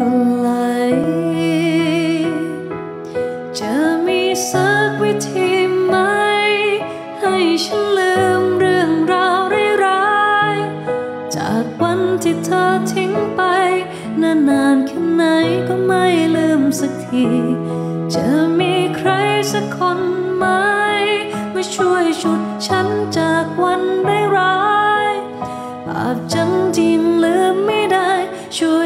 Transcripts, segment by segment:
ก็ไหล จะมีสักวิธีไหม ให้ฉันลืมเรื่องราวร้ายๆจากวันที่เธอทิ้งไป นานๆแค่ไหนก็ไม่ลืมสักที จะมีใครสักคนไหม มาช่วยชุดฉันจากวันร้ายๆภาพจำที่ยังลืมไม่ได้ช่วย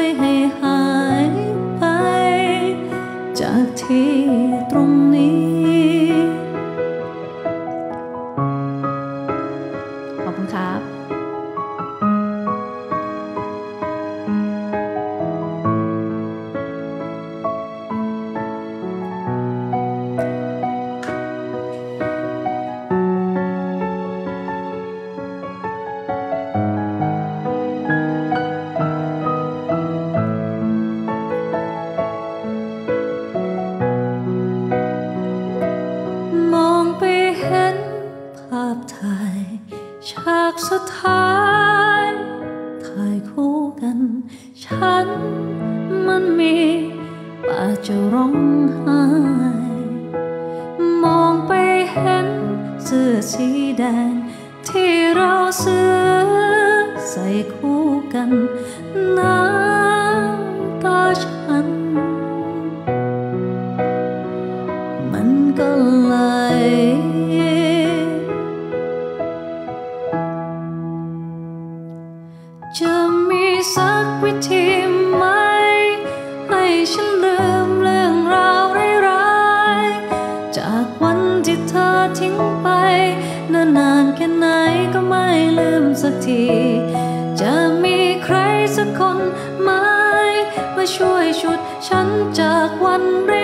ขอบคุณครับมองไปเห็นภาพถ่าย ฉากสุดท้ายถ่ายคู่กัน ฉันมันมีป่าจะร้องไห้ มองไปเห็นเสื้อสีแดง ที่เราซื้อใส่คู่กันนา สักวิธีไหมให้ฉันลืมเรื่องราวร้ายๆจากวันที่เธอทิ้งไป นานๆแค่ไหนก็ไม่ลืมสักที จะมีใครสักคนไหมมาช่วยชุดฉันจากวันร้าย